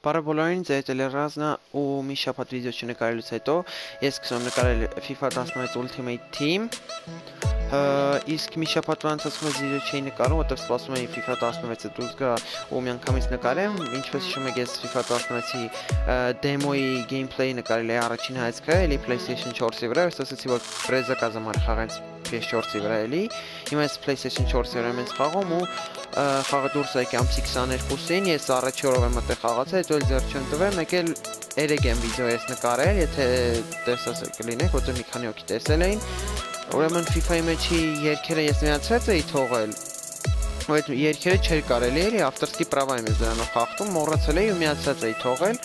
Բարը բոլորին, ձեր տելերազնա ու մի շապատ վիդեո չնկարելուց հետո ես սկսում նկարել FIFA 16 Ultimate Team իսկ մի շապատվա ընթացքում ես վիդեո չէի նկարում, որտեղ սպասում էի FIFA 16-ը դուրս գա ու միանգամից նկարեմ, ինչպես հիշում եք ես FIFA 16-ի դեմոյի gameplay-ը նկարել էի առաջին հայացքը, էլի PlayStation 4-ի վրա, ես ասացի որ Preza կազամար խաղանց PS4-ի վրա էլի։ Հիմա ես PlayStation 4-ի վրա եմ խաղում ու խաղը դուրս եկի ամսի 22-ին, ես առաջի օրով եմ այդտեղ խաղացել, հետո էլ ձեռ չեմ տվել, մեկ էլ 3 եմ վիդեո ես նկարել, եթե տեսած կլինեք, որտեղ մի քանի հոգի տեսել էին։ Ուրեմն FIFA-ի մեջի երկերը ես միացրած էի թողել, ու այդ երկերը չէր կարելի էլի ավտորսկի պրավա եմ դրանով խախտում, մոռացել էի ու միացած էի թողել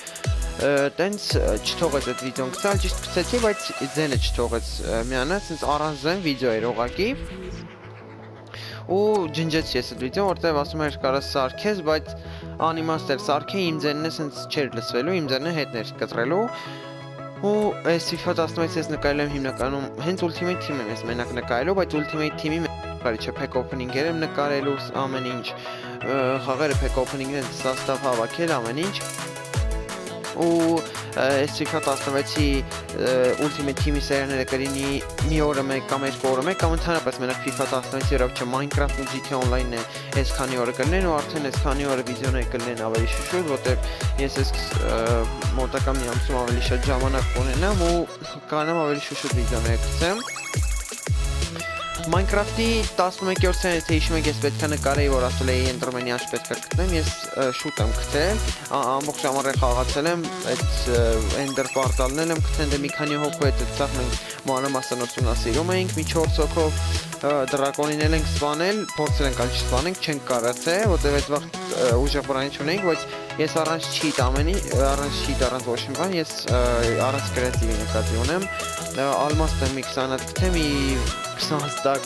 տենց չթողեց այդ վիդեոն գցալ, ճիշտ գցեցի, բայց ձենը չթողեց միանա, ցենց առանձն վիդեո էր ուղակի ու ջնջեցի ես այդ վիդեոն, որտեղ ասում էր կարա սարքես, բայց անիմաստ էր սարքե, իմ ձենն է սենց չէր լսվելու, իմ ձենը հետներ կտրելու ու այս FIFA 16 ես նկարել եմ հիմնականում հենց Ultimate Team եմ ես մենակ նկարելու, բայց Ultimate Team-ի նկարի չէ pack opening-եր եմ նկարելու ամեն ինչ խաղերը pack opening-ներ սաստավ հավաքել ամեն ինչ ու այս FIFA 16-ի Ultimate Team-ի սերիաները կլինի մի օրը մեկ կամ երկու օրը մեկ կամ ընդհանրապես մենակ FIFA 16-ի երբ չէ Minecraft ու GTA Online-ն է այս քանի օրը կլինեն ու արդեն այս քանի օրը վիդեոները կլինեն ավելի շուշուտ, որտեղ ես այս մոտակա մի ամսում ավելի շատ ժամանակ ունենամ ու կանամ ավելի շուշուտ վիդեոներ գցեմ Minecraft-ի 11-րդ սերիան, եթե հիշում եք, ես պետք է նկարեի, որ ասել էի Enderman-ի անց պետք է գտնեմ, ես շուտ եմ գտել, ամբողջ ժամանակ խաղացել եմ, այդ Ender portal-ն եմ գտել, դե մի քանի հոգու հետ այդտեղ մենք մանրամասն ուսումնասիրում էինք, մի 4 հոգով դրակոնին ենք սպանել, փորձել ենք ալ չսպանենք, չենք կարացել, որտեղ այդ վաղ ուժեղ բրանի չունեինք, բայց ես առանց cheat ամենի, առանց cheat, առանց ոչ մի բան, ես առանց creative-ի նկատի ունեմ, ալմաստ եմ մի 20 հատ գտեմ, 20 հստակ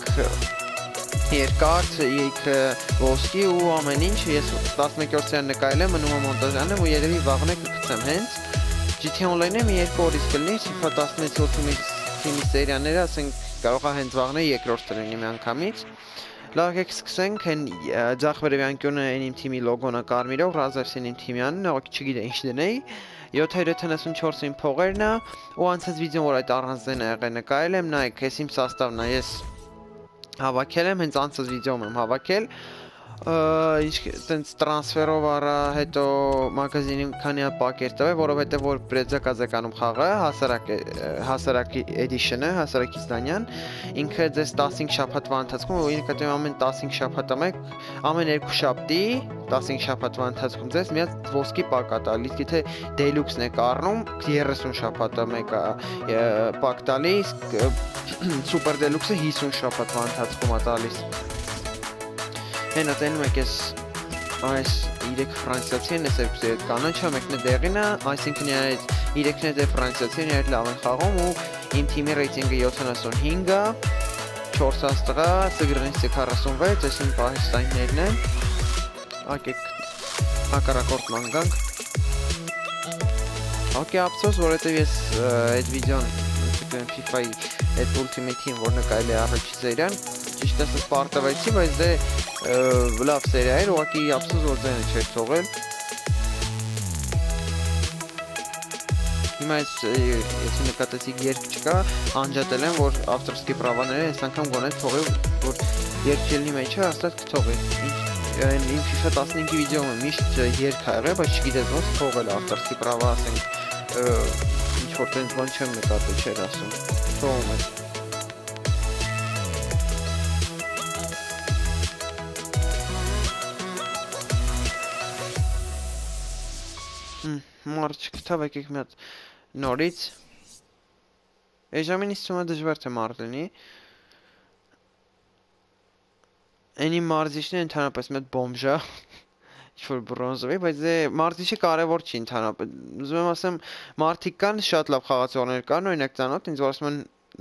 երկարդ, իքը ոսկի ու ամեն ինչ, ես 11-որդյան նկայել եմ, մնում եմ մոնտաժան եմ ու երևի վաղն է կգցեմ հենց, GTA Online-ը մի երկու օրից կլնի, FIFA 16 Ultimate սերիաները, ասենք կարող է հենց վաղն է երկրորդը լինի մի եկեք սկսենք, հեն ձախ վերևյանկյունը այն իմ թիմի լոգոնը կարմիրով, Razersin իմ թիմյանն, ողջ չգիտե ինչ դնեի, 774-ին փողերն է ու անցած վիդեոն որ այդ առանձին է եղել նկարել եմ նայեք ես իմ սաստավն է ես հավաքել եմ հենց անցած վիդեոում եմ հավաքել ինչ տենց տրանսֆերով արա հետո մագազինի քանի պակեր տվել, որովհետև որ պրեզակազականում խաղը հասարակ հասարակի էդիշնը, հասարակի զդանյան, ինքը ձեզ 15 շաբաթվա ընթացքում, ու ինքը ամեն 15 շաբաթը մեկ, ամեն երկու շաբթի 15 շաբաթվա ընթացքում ձեզ մի հատ ոսկի պակ է տալիս, եթե դելուքսն եք առնում, 30 շաբաթը մեկը պակ տալիս, սուպեր դելուքսը 50 շաբաթվա ընթացքում է տալիս Հենա տենում եք ես այս 3 ֆրանսիացի են, այս երկուսի հետ կանաչը, մեկն է դեղին է, այսինքն այդ 3-ն է դե ֆրանսիացի են, այդ լավ են խաղում ու իմ թիմի ռեյտինգը 75 է, 4 աստղա, սգրնիստի 46, այս իմ պահեստայններն են, ակեք հակարակորդ մանգանք, ակե ապսոս, որովհետև ես այդ վիդեոն FIFA-ի այդ Ultimate-ին, որ նկայել է առաջի զերյան, ճիշտ ասած պարտավեցի, բայց դե լավ սերիա էր, ուղղակի ափսոս որ ձենը չէր թողել։ Հիմա այս եթե նկատեցիք երկ չկա, անջատել եմ, որ ավտորսկի պրավաները այս անգամ գոնե թողել, որ երկելնի մեջը հաստատ կթողի։ Ինչ իմ FIFA 15-ի վիդեոում միշտ երկ ա եղել, բայց չգիտես ոնց թողել ավտորսկի պրավա, ասենք ինչ որ տենց բան չեմ նկատել, չէր ասում։ Թողում եմ։ մարդ չգտավ, եկեք մի հատ նորից։ Էժամին իսում է դժվար թե մարդ լինի։ Այնի մարզիչն է ընդհանրապես մեծ բոմժա։ Ինչ-որ բրոնզով է, բայց դե մարզիչը կարևոր չի ընդհանրապես։ Ուզում եմ ասեմ, մարդիկ կան, շատ լավ խաղացողներ կան, օրինակ ցանոթ, ինձ որ ասում են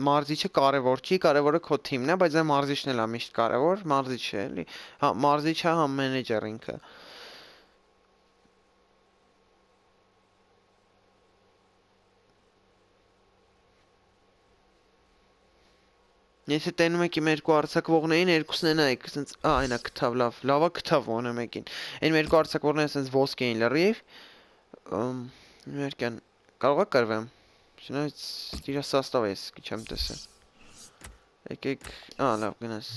մարզիչը կարևոր չի, կարևորը քո թիմն է, բայց դա մարզիչն էլ է միշտ կարևոր, մարզիչը էլի։ Հա, մարզիչը հա մենեջեր ինքը։ Եթե տենում եք իմ երկու արցակվողներին, երկուսն են այք, ասենց, ա, այնա գտավ լավ, լավա գտավ ոնը մեկին։ Այն երկու արցակվողները ասենց ոսկ էին լրիվ, Մերկյան կարող է կրվեմ։ Շնայց իր սաստավ ես քիչ եմ տեսել։ Եկեք, ա լավ գնաս։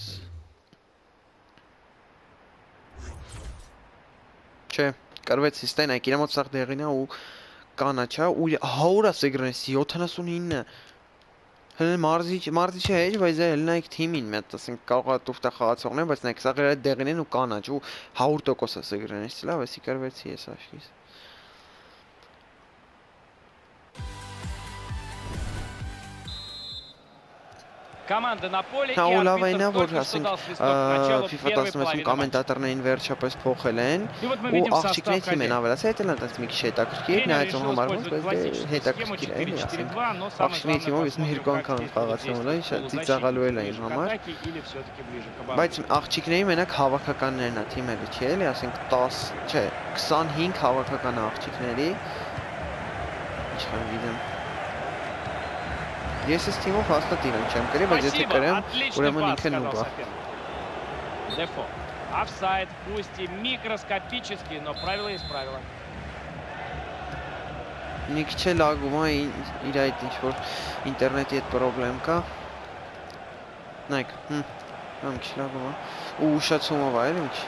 Չէ, կրվեցի ստենայք, իր մոտ սաղ դեղին է ու կանաչա ու 100-ը սեգրենս 79 Հələ մարզիչ մարզիչը հեչ, բայց էլ նայք թիմին մետ, ասենք կարող է տուֆտա խաղացողն են, բայց նայք սա գրել դեղին են ու կանաչ ու 100% է սա գրել, լավ, էսի կարվեցի ես աշկիս։ Հա ու լավ այն է, որ ասենք FIFA 16-ում կոմենտատորներին վերջապես փոխել են. Ու աղջիկներ թիմ են ավելացել, դա այնտեղ մի քիչ հետաքրքիր, նայած ու համարվում է, բայց հետաքրքիր է, ասենք. աղջիկների թիմով 52 անգամ խաղացել ու շատ ծիծաղալու էլ է իր համար։ Բայց աղջիկների մենակ հավաքականներն է թիմերը, չէ՞ էլի, ասենք 10, չէ, 25 հավաքական աղջիկների։ Ինչ խնդրեմ։ 10 Тимов, а Константиновичем. Калиба здесь и Карен, Уреманенко Нуба. Дефо. Офсайд, пусть и микроскопический, но правило есть правило. Nikkei laaguma ei, ei täita, mul interneti et probleem ka. näik hm., ongi laaguma. uusad summa vahel, miks?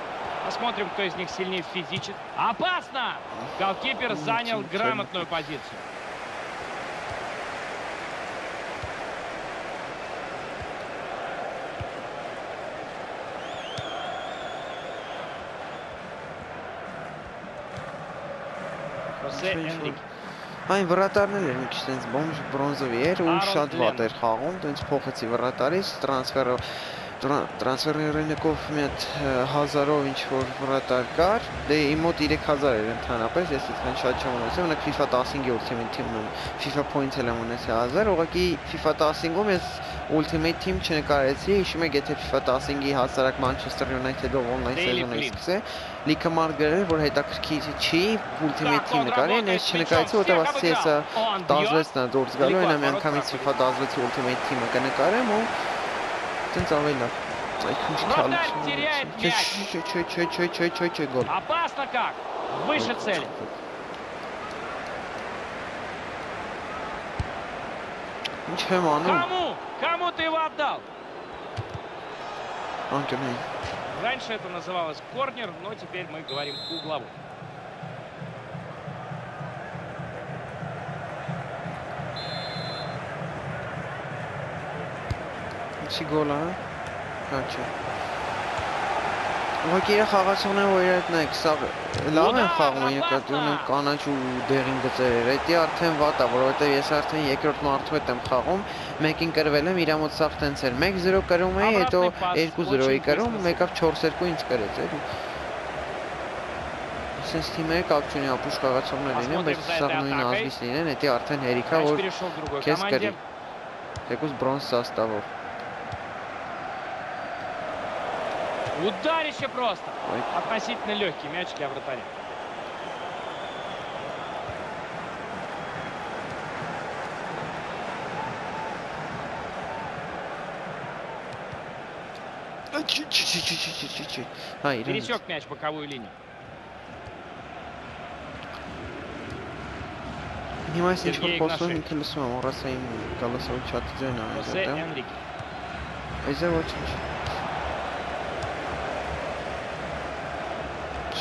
Посмотрим, кто из них сильнее физически. Опасно! Голкипер занял грамотную позицию. չեմպիոնշիպ։ Այն վրատարն էլ էր մի քիչ տենց բոմժ բրոնզովի էր ու շատ վատ էր խաղում, տենց փոխեցի վրատարից, տրանսֆերը տրանսֆերների ռինկով մի հատ 1000-ով ինչ որ վրատար կար, դե իմ մոտ 3000 էր ընդհանրապես, ես այդքան շատ չեմ ունեցել, օրինակ FIFA 15-յորդ թիմի թիմն FIFA Point-ը լավ ունեցա 1000, ուղղակի FIFA 15-ում ես Ultimate Team չնկարեցի, հիշում եք, եթե FIFA 15-ի հասարակ Manchester United-ով on-line սեզոնը սկսե, լիքը մարդ գրել, որ հետաքրքիր չի Ultimate Team նկարեն, ես չնկարեցի, որտեղ ասեցի, հեսա 16-ն է դուրս գալու, այնա մի անգամից FIFA 16-ի Ultimate Team-ը կնկարեմ ու Центровина. Ну, но теряет мяч. Че, че, че, че, че, че, че, гол. Опасно как. Выше цели. Ничего, ну. Кому? Кому ты его отдал? Он ко Раньше это называлось корнер, но теперь мы говорим угловой. Բաքսի գոլը, հա։ Հաճա։ Ուղղակի իր խաղացողները որ իրեն է, սա լավ են խաղում, եկած ունեն կանաչ ու դեղին գծեր։ Էդի արդեն վատ է, որովհետև ես արդեն երկրորդ մարդու հետ եմ խաղում, մեկին կրվել եմ, իրա մոտ սաղ տենց էր։ 1-0 կրում էի, հետո 2-0-ի կրում, մեկավ 4-2 ինձ կրեց, էլի։ Սենց թիմերը կապ չունի ապուշ խաղացողներ լինեն, բայց սա նույն ազգից լինեն, դա արդեն հերիքա որ քեզ կրի։ Թեկուզ բրոնզ սաստավով։ Ударище просто. Относительно легкий мяч для вратаря. Чуть-чуть. А, Пересек мяч боковую линию. Внимайся, ничего полсони келесмам, ораса им голосовый чат зена. Хосе Энрике. Эзе очень.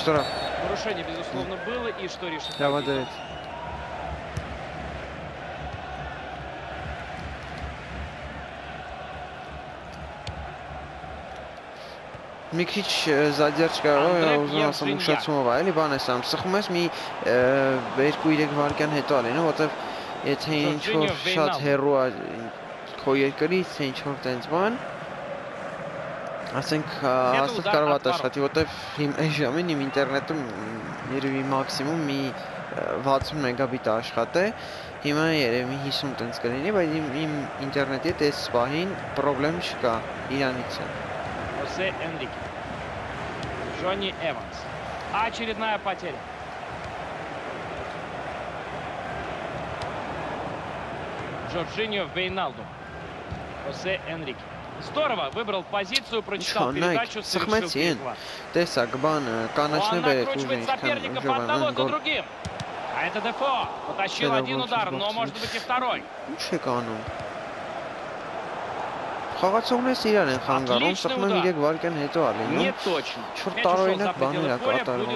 Штраф, Нарушение, безусловно, было. И что решит? լավ арбитр? դերեց։ Մի քիչ զադյարջ կարող է Անդրե ուզում ասեմ Պիերժինյա։ ուշացումով է, էլի բան ես ամ։ Սխում ես մի 2-3 վայրկյան հետո ալինը, որտեվ եթե ինչ որ Ժորժինյո շատ Վեյնալ։ հերո է քո երկրից, թե ինչ որ տենց բան, ասենք հաստատ ուդար կարող է ատվարով։ աշխատի, որտեվ իմ այս ժամին իմ ինտերնետում երևի մաքսիմում մի ը, 60 մեգաբիտ է աշխատե։ Հիմա երևի 50 տենց կլինի, բայց իմ իմ ինտերնետի հետ այս պահին խնդրեմ չկա, իրանից է։ Хосе Энрике. Джонни Эванс. Очередная потеря. Джорджиньо Вейналду. Хосе Энрике. Здорово, выбрал позицию, прочитал передачу, совершил Տեսակբան կանաչն է բերել ուժին Ժովանան գոլ։ А это Дефо. Потащил один удар, но может быть и второй. Ինչ է կանում։ Խաղացողներս իրար են խանգարում, սխմում 3 վարկան հետո ալինում։ Չէ, տարօրինակ բաներ է կատարում։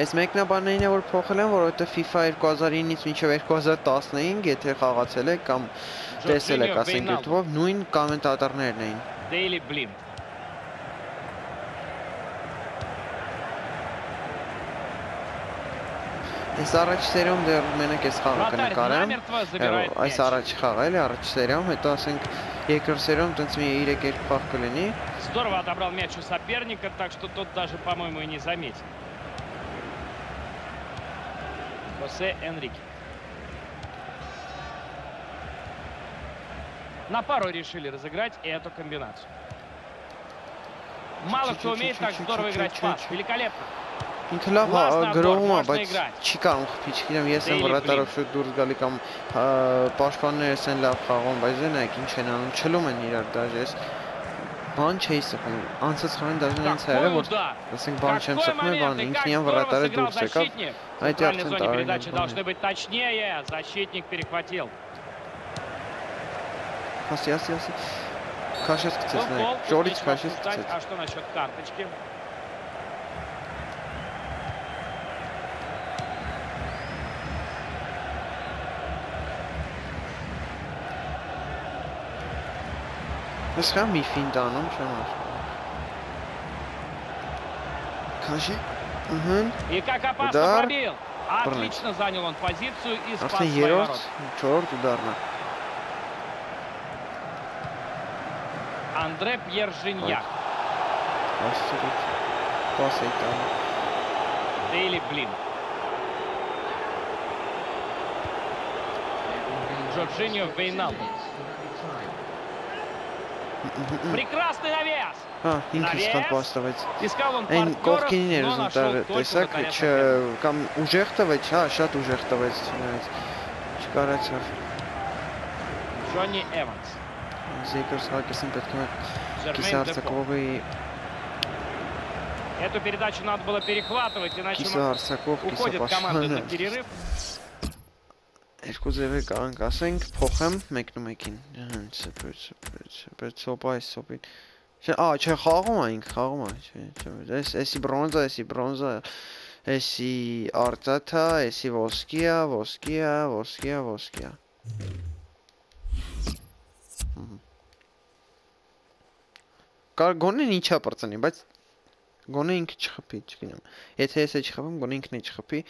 Այս մեկնաբաններն է որ փոխել են, որովհետև FIFA 2009-ից մինչև 2015, եթե խաղացել եք կամ տեսել եք, Jorginho ասենք Wijnaldum. YouTube-ով, նույն կոմենտատորներն էին։ Дейли Блин. Այս առաջ սերիայում դեռ մենակ այս խաղը Вратарь կնկարեմ։ намертво забирает Այս мяч. առաջ խաղը էլի առաջ սերիայում, հետո ասենք երկրորդ սերիայում տենց մի 3-2 խաղ կլինի։ Здорово отобрал мяч у соперника, так что тот даже, по-моему, и не заметил. Хосе Энрике. На пару решили разыграть эту комбинацию. Мало кто умеет так здорово играть в пас. Великолепно. Ինքը լավ Классно հա- отбор, գրովում է, можно բայց играть. չի կարող խփի, չգիտեմ, ես եմ Daily վրատարով Blind. շուտ դուրս գալի կամ հա, պաշտպաններս են լավ խաղում, բայց դե նայեք ինչ են անում, չլում են իրար դաժե ես он Чейсов, он, он со своим даже не царевут. Сыгбал чем сыпной бал, не вратарь двух шиков. А эти акценты. Передачи должны быть точнее. Защитник перехватил. Яс, яс, яс. Кашевский, знаешь. Жорич Кашевский. А что насчет карточки? Dat gaan niet vind dan, om zo maar. Kan je? И как опасно Удар. пробил. Отлично занял он позицию и спас свой ворот. Черт ударно. Андре Пьер Жиньяк. Посмотрите. там. Дейли Блин. Джорджиньо Вейналдо. Прекрасный навес. А, interesant vastavalt. Ei, не nii результаты. То есть, как кам ужехтовать, а, шат ужехтовать. Чикарацев. Джонни Эванс. Зейкерс Хакерсон пяткнет Кисарцакова и... Эту передачу надо было перехватывать, иначе Кисарцаков, уходит команда на перерыв. Երկու ձևը կանք ասենք, փոխեմ մեկնու մեկին։ Հենց սուպեր, սուպեր, սուպեր, սոպա է սոպին։ ա, չէ, խաղում է ինք, խաղում է, չէ, չէ։ Էս էսի բրոնզա, էսի բրոնզա, էսի արտաթա, էսի ոսկիա, ոսկիա, ոսկիա, ոսկիա։ Կար գոնեն ինչա բրծնի, բայց գոնե ինքը չխփի, չգիտեմ։ Եթե ես է չխփում, գոնե ինքն է չխփի,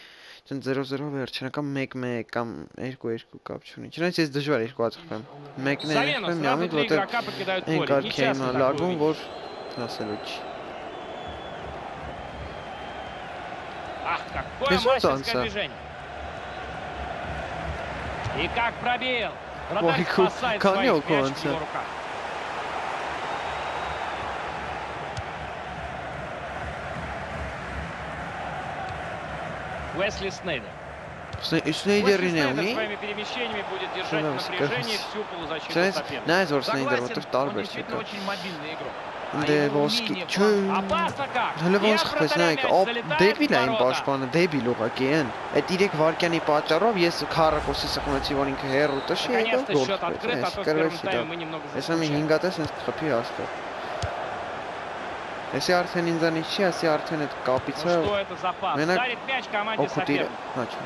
Չեն 0-0 վերջնա կամ 1-1 կամ 2-2 կապ չունի։ Չնայած ես դժվար երկու հատ խփեմ։ Մեկն է Замена. խփեմ, Сразу միամիտ, три որտեղ игрока покидают այն поле. կարգ է Нечасто հիմա такое լագում, увидишь. որ ասելու չի։ Ах, какое Без мастерское танца. движение. И как пробил. Ой, Вратарь ку- спасает конёк своих мяч в он-то. его руках. Уэсли Снейдер. Սնեյդերին է Уэсли Снейдер ունի։ своими перемещениями будет держать Что в там напряжении скажешь? всю полузащиту Չնայած соперника. նայած որ Սնեյդեր Согласен, որտեղ он տարբեր действительно չկա։ очень мобильный игрок. А Դե его ոսկի, умение չէ։ Опасно как! Հələ И ոնց от խփես вратаря նայեք, мяч օ залетает դեբիլ в այն ворота. պաշտպանը, դեբիլ ուղակի են։ Այդ 3 վարկյանի պատճառով ես քարակոսի սխմեցի, որ ինքը հերո տշի եկավ Наконец-то գոլ։ счет открыт, а то в первом тайме Էսի արդեն ինձանից չի, ասի արդեն այդ կապից Ну է։ что это за пас? Մենակ Дарит мяч команде օգուտի։ соперника. Հա չէ։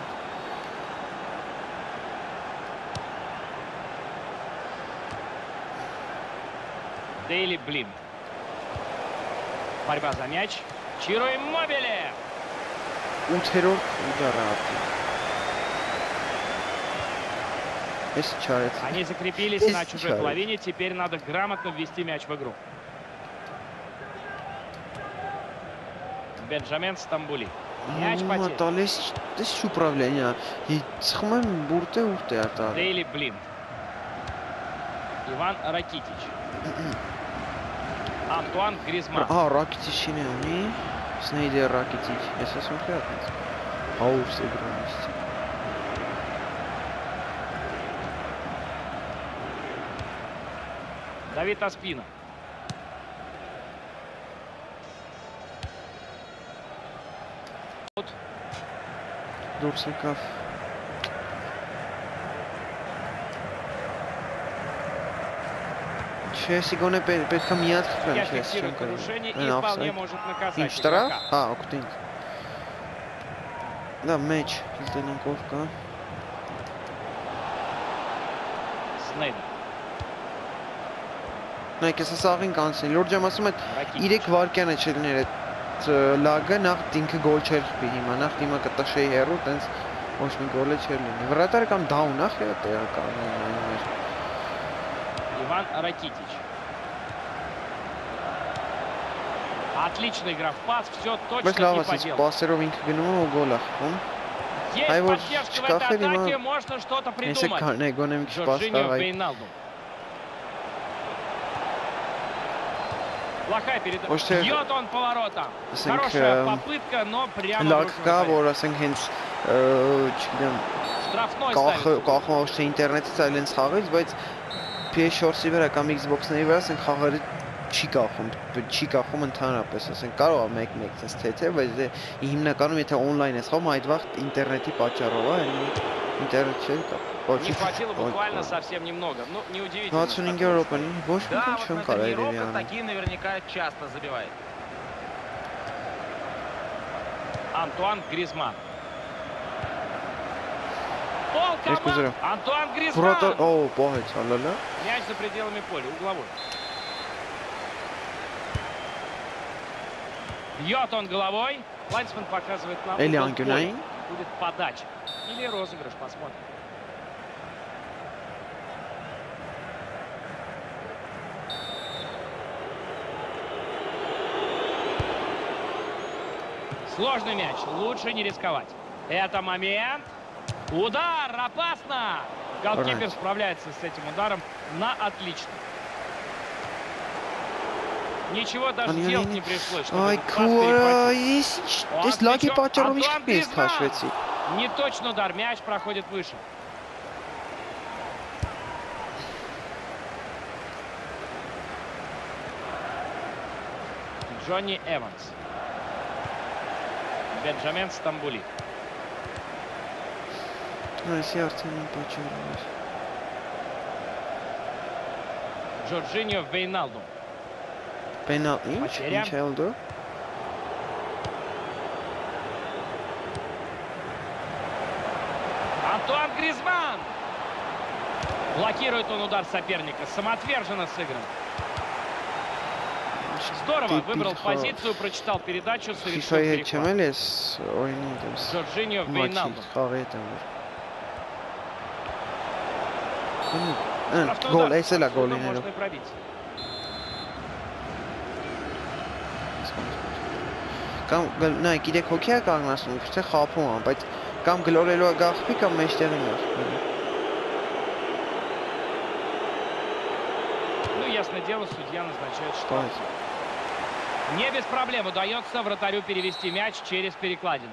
Дейли Блин. Борьба за мяч. Чиро Иммобиле. 8-րդ ուդարը ապի։ Ես չարեց։ Они закрепились Есть на чужой человек. половине. Теперь надо грамотно ввести мяч в игру. Бенджамин Стамбули. Мяч ну, Аталес, здесь управление. И цхмэм бурте ухте атали. Дейли Блин. Иван Ракитич. М-м. Антуан Гризман. А, Ракитич не они. Снейди Ракитич. Я сейчас вам приятно. Аур сыгранности. Давид Аспина. դուրս եկավ Չէ, սիգոնե պետք է մի հատ խփեմ, չէ, չեմ կարող։ Ինչ դրա? Հա, օկտին։ Դա մեջ, դենանք ով կա։ Սնեյդը։ Նայեք, հեսա սաղին կանցնի։ Լորջամ ասում է 3 վարկյան է չլիներ այդ լագը նախ ինքը գոլ չէր խփի հիմա, նախ դիմա կտաշեի հերու, տենց ոչ մի գոլ չէր լինի։ Վրատար կամ դաուն նախ է տեղը կարող նայում էր։ Иван Ракитич. Отличная игра в пас, все точно Բայց не լավ по ասես, делу. պասերով ինքը գնում է ու գոլ է խփում։ Есть Ай, вот поддержка в шкафы этой атаке, либо- можно что-то Ես придумать. կանե գոնե մի քիչ պաս Плохая передача. Ոչ թե- Бьет он поворотом. Ասենք Хорошая ը, попытка, но прямо в լակ руку կա, попадет. որ ասենք հենց ը, չգիտեմ, Штрафной կախ ставит. կախում ոչ թե ինտերնետից, այլ հենց խաղից, բայց PS4-ի վրա կամ Xbox-ների վրա ասենք խաղերը չի կախում, չի կախում ընդհանրապես, ասենք կարող է մեկ-մեկ sense թե-թե, բայց դե հիմնականում եթե on-line ես խաղում, այդ վաղ ինտերնետի պատճառով է, այնու Интерченко. Не хватило буквально совсем немного. Ну, неудивительно. Ну, оценить Европа больше, да, вот чем Карелия. такие наверняка часто забивает. Антуан Гризман. Полкоман! Антуан Гризман! Протор... О, богать, а-ля-ля. Мяч за пределами поля, угловой. Бьет он головой. Лайнсман показывает нам. Или Ангюлайн. Будет подача. Или розыгрыш, посмотрим. Сложный мяч, лучше не рисковать. Это момент. Удар, опасно! Голкипер справляется с этим ударом на отлично. Ничего даже und делать не пришлось, чтобы этот пас ist, ist Не точно удар, мяч проходит выше. Джонни Эванс. Бенджамен Стамбули. А сердце не почувствовалось. Джорджиньо Вейналдум. Penaltı inç. Антуан Гризман. Блокирует он удар соперника. Самоотверженно сыгран. Здорово. Выбрал позицию, прочитал передачу, совершил перехват. Джорджиньо Вейналду. Gol, ese Гол, la gol, Можно пробить. Կամ գլ- նայ, գիտեք հոկեյ է կանգնացնում, թե խափում ան, բայց կամ գլորելու է գախփի կամ մեջտեղին է խփում։ Ну, ясное дело, судья назначает штраф. Բայց Не без проблем удается вратарю перевести мяч через перекладину.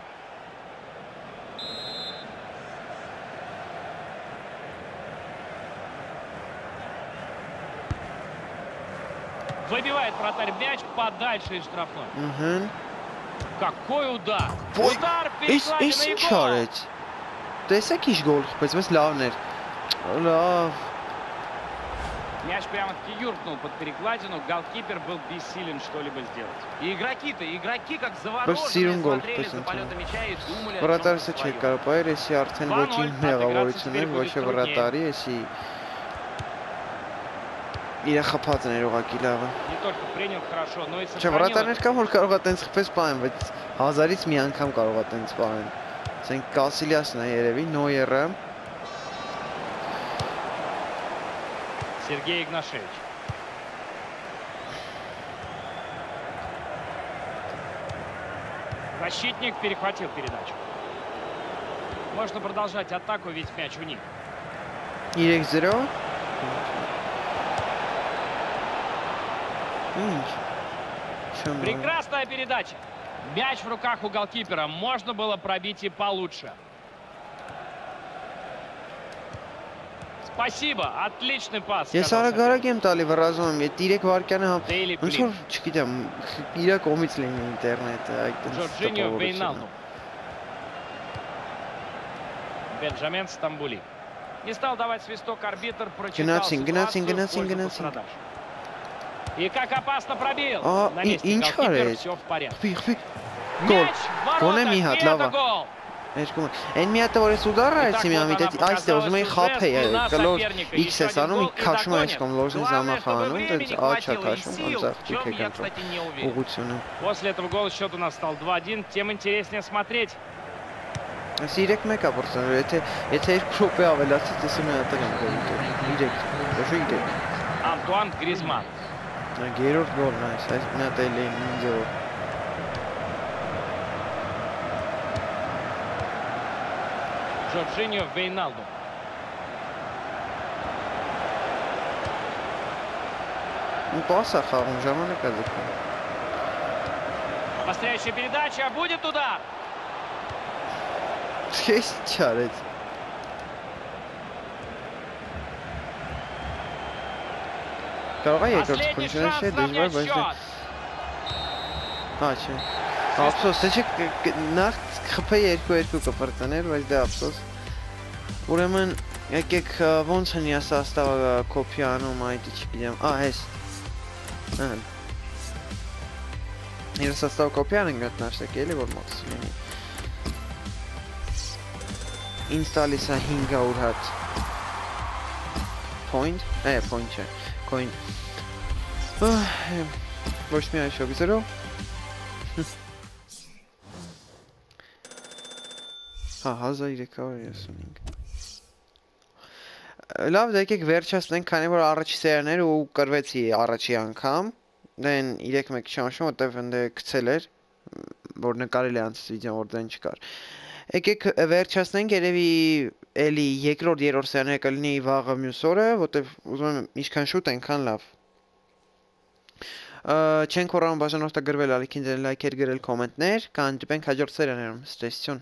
Выбивает вратарь мяч подальше из штрафной. ըհը։ Какой удар! Ой, удар εις, εις çareć. Десь якийсь гол хопець, с Лавнер. Лав. Мяч прямо-таки юркнул под перекладину. Голкипер был бессилен что-либо сделать. И игроки-то, игроки как завороженные смотрели за полетом мяча и думали о чем-то своем. Вратарь Арсен Бочин не говорит, вообще вратарь, если... ոչ է ստիպի վրատարի, էսի իր խփածն էր ուղակի լավը։ Не только принял хорошо, но и Չէ, сохранил. վրատարներ կան, որ կարող է տենց խփես պահեն, բայց հազարից մի անգամ կարող է տենց պահեն։ Ասենք Կասիլիասն է երևի, Նոյերը, Сергей Игнашевич. Защитник перехватил передачу. Можно продолжать атаку, ведь мяч у них. 3-0։ Ինչ։ Չեմ։ Прекрасная передача. Мяч в руках у голкипера. Можно было пробить и получше. Спасибо. Отличный пас. Ես сказал արագ-արագ եմ տալի վրազում եմ, այդ 3 վարկյանը հա Դեյլի ոնց Պլին, որ չգիտեմ, իր կողմից լինի ինտերնետը, այդ տենց Ջորջինյո տպավորությունը։ Վեյնալդու։ Бенджамен Стамбули. Не стал давать свисток арбитр, прочитал Гнатин, Гнатин, ситуацию в И как опасно пробил. А, На месте и, голкипер, все в порядке. Խփի, խփի։ Գոլ։ Գոնե մի հատ, լավ է։ Երկու։ Այն մի հատը որ էս ուդարը այսի մի ամիտ այստեղ ուզում էի խափեի, գլոր X էս անում, քաշում էս կամ լորզին զամախանում, դից աչա քաշում, անձախ չիք է կտրում։ Ուղությունը։ После этого гола счет у нас стал 2-1, тем интереснее смотреть. Այս 3-1-ա բարձր, եթե եթե 2 րոպե ավելացի, տեսա մի հատ եմ գոլը։ 3, ոչ 3։ Անտուան Գրիզման No Gator golden seçmeye değil ince o. Jorginho Wijnaldum. Ну, класса, он же мне, казак. Обостряющая передача, а будет удар. Есть чарить. կարող է երկրորդ քունչը չէ դժվար բայց Հա չէ Ափսոս չէ նախ խփե 2-2 կփրտներ բայց դա ափսոս Ուրեմն եկեք ոնց են ես հաստավը կոպի անում այդ չգիտեմ ա հես Ահա Ես հաստավը կոպի անեն գտնաշտեք էլի որ մոքս լինի Ինձ տալիս է 500 հատ Point, է, point չէ coin ոչ մի այշով զերո Հա, 1335 Լավ, դե եկեք վերջացնենք, քանի որ առաջի սերիաներ ու կրվեցի առաջի անգամ դեն 3-1 չանշում, որտեվ ընդ գցել էր, որ նկարել է անցած վիդեոն, որ դեն չկար Եկեք վերջացնենք երևի էլի երկրորդ երրորդ սերիաները կլինի վաղը մյուս օրը, որտեվ ուզում եմ ինչքան շուտ այնքան լավ Չենք խորանում բաժանորդագրվել ալիքին դեր լայքեր գրել կոմենտներ, կհանդիպենք հաջորդ սերիաներում։ Ստեսություն։